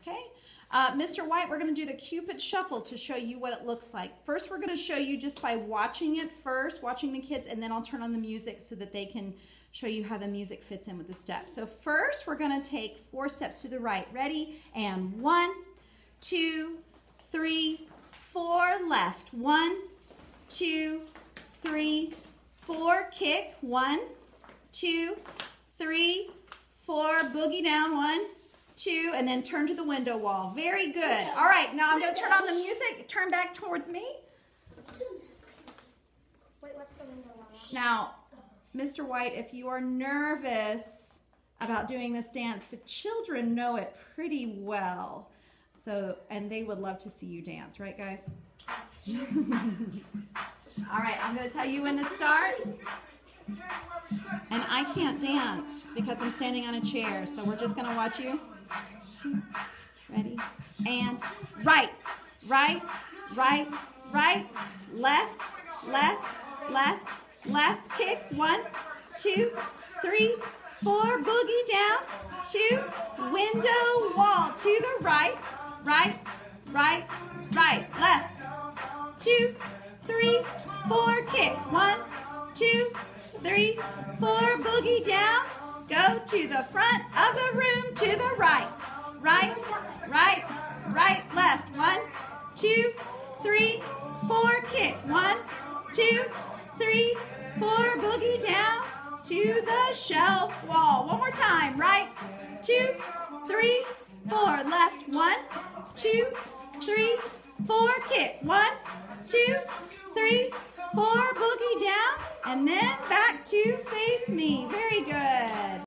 Okay. Uh, Mr. White, we're going to do the Cupid Shuffle to show you what it looks like. First, we're going to show you just by watching it first, watching the kids, and then I'll turn on the music so that they can show you how the music fits in with the steps. So first, we're going to take four steps to the right. Ready? And one, two, three, four, left. One, two, three, four, kick. One, two, three, four, boogie down. One, two, and then turn to the window wall. Very good. All right, now I'm going to turn on the music. Turn back towards me. Wait, what's the window wall? Now, Mr. White, if you are nervous about doing this dance, the children know it pretty well. So, and they would love to see you dance, right, guys? All right, I'm going to tell you when to start. I can't dance because I'm standing on a chair, so we're just to watch you. Ready? And right, right, right, right, left, left, left, left, kick. One, two, three, four, boogie down, two, window, wall, to the right, right, right, right, left, two, three, four, kick. One, two, three, four, boogie down. Go to the front of the room to the right. Right, right, right, left. One, two, three, four, kick. One, two, three, four, boogie down to the shelf wall. One more time. Right, two, three, four. Left, one, two, three, four, kick. One, two, three, four, boogie down and then back to face me. Very good.